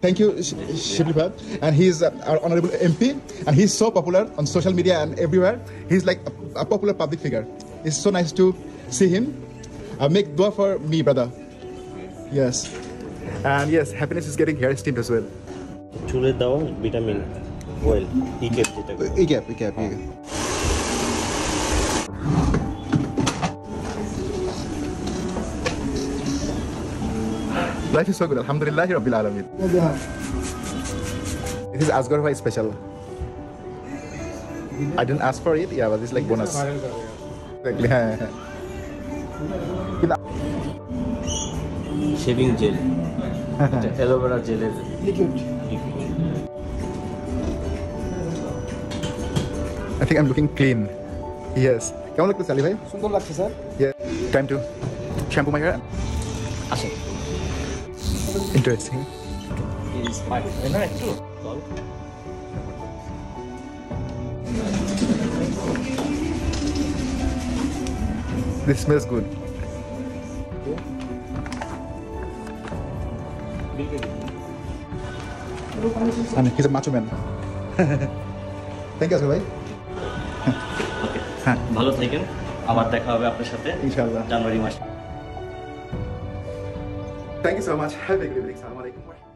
Thank you, Sh- Shibli Bhatt. And he's uh, our honorable MP, and he's so popular on social media and everywhere. He's like a, a popular public figure. It's so nice to see him. Uh, make dua for me, brother. Yes. And yes, happiness is getting hair steamed as well. চুলে দাও vitamin oil ইকেপ যেটা বলে। Igap, igap, igap. life is so good. Alhamdulillah rabbil alamin it is Asghar bhai special. I didn't ask for it. Yeah but it's like bonus. Exactly. Shaving gel aloe vera জেলের liquid I think I'm looking clean. Yes. কেমন লাগছে সালি ভাই সুন্দর লাগছে sir time to shampoo my hair আসেন চল। This smells good. And he's a macho man. Thank you, Asghar ভাই ভালো থাকেন আবার দেখা হবে আপনার সাথে ইনশাআল্লাহ জানুয়ারি মাসে Thank you so much. Have a good evening. Assalamu alaikum.